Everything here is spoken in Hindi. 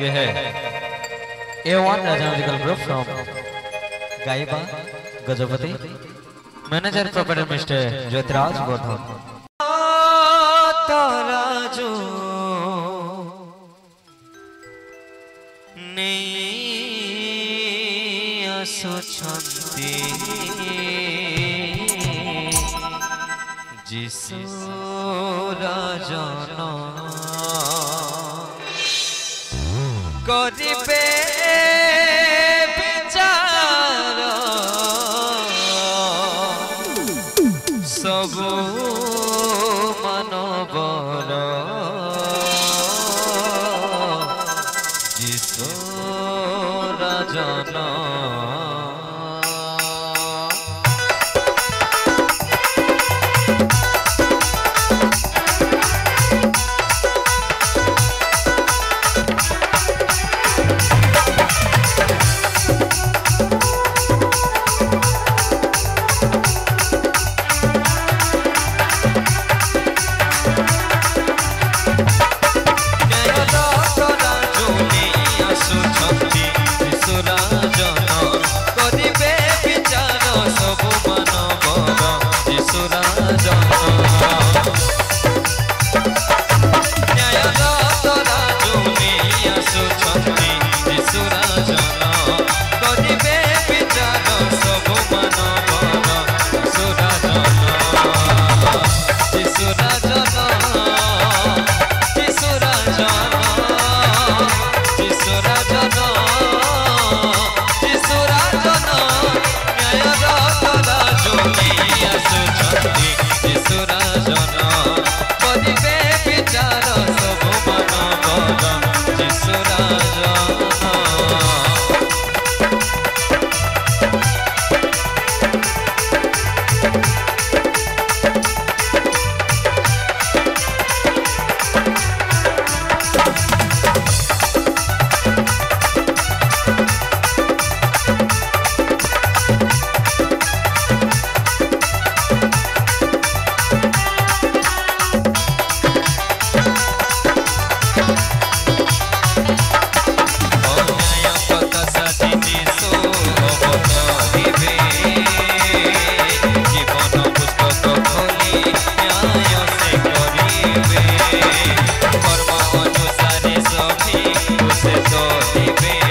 ये है ए वन राजनॉजिकल ग्रुप फ्रॉम गायबा Gajapati manager property mister Jyotiraj बोधम तारा जो जिस করিবে বিচার। সবু মানবর যিশু রাজন baby.